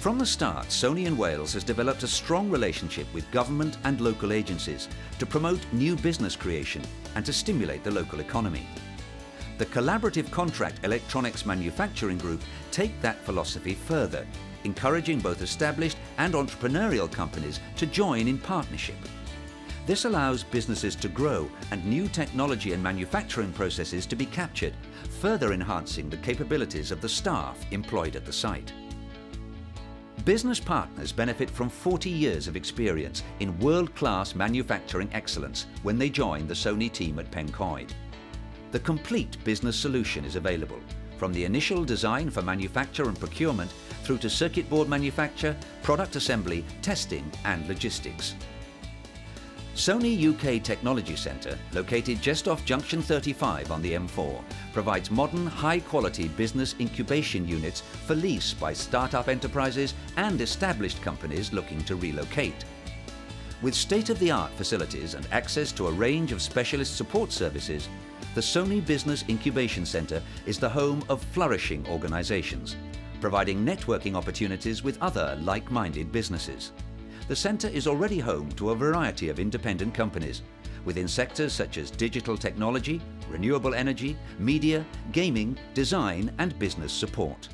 From the start, Sony in Wales has developed a strong relationship with government and local agencies to promote new business creation and to stimulate the local economy. The Collaborative Contract Electronics Manufacturing Group take that philosophy further, encouraging both established and entrepreneurial companies to join in partnership. This allows businesses to grow and new technology and manufacturing processes to be captured, further enhancing the capabilities of the staff employed at the site. Business partners benefit from 40 years of experience in world-class manufacturing excellence when they join the Sony team at Pencoed. The complete business solution is available, from the initial design for manufacture and procurement through to circuit board manufacture, product assembly, testing and logistics. Sony UK Technology Centre, located just off Junction 35 on the M4, provides modern, high-quality business incubation units for lease by start-up enterprises and established companies looking to relocate. With state-of-the-art facilities and access to a range of specialist support services, the Sony Business Incubation Centre is the home of flourishing organisations, providing networking opportunities with other like-minded businesses the centre is already home to a variety of independent companies within sectors such as digital technology, renewable energy, media, gaming, design and business support.